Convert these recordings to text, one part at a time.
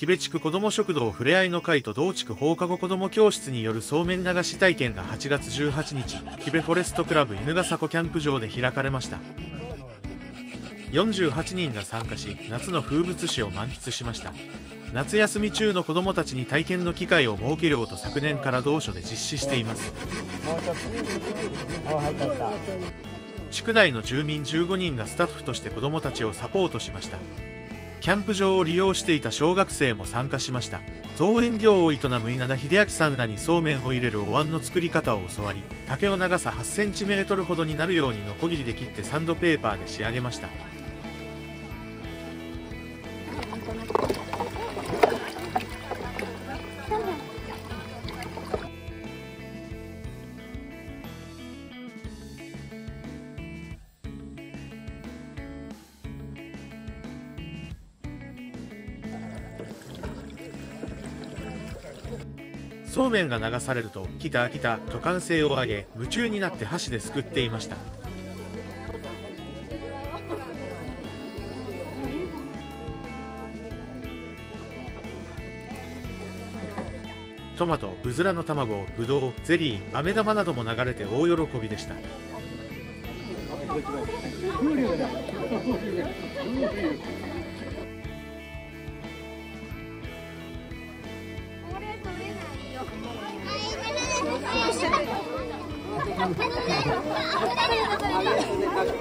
木部地区子ども食堂ふれあいの会と同地区放課後子ども教室によるそうめん流し体験が8月18日、木部フォレストクラブ犬ヶ迫キャンプ場で開かれました。48人が参加し、夏の風物詩を満喫しました。夏休み中の子どもたちに体験の機会を設けようと昨年から同所で実施しています地区内の住民15人がスタッフとして子どもたちをサポートしました。キャンプ場を利用していた小学生も参加しました。造園業を営む稲田秀明さんらにそうめんを入れるお椀の作り方を教わり竹を長さ 8cm ほどになるようにノコギリで切ってサンドペーパーで仕上げました。そうめんが流されると「来た来た」と歓声を上げ夢中になって箸ですくっていましたトマト、うずらの卵、ぶどう、ゼリー、飴玉なども流れて大喜びでした。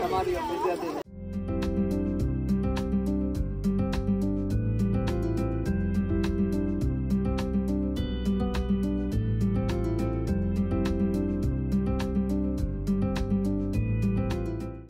हमारी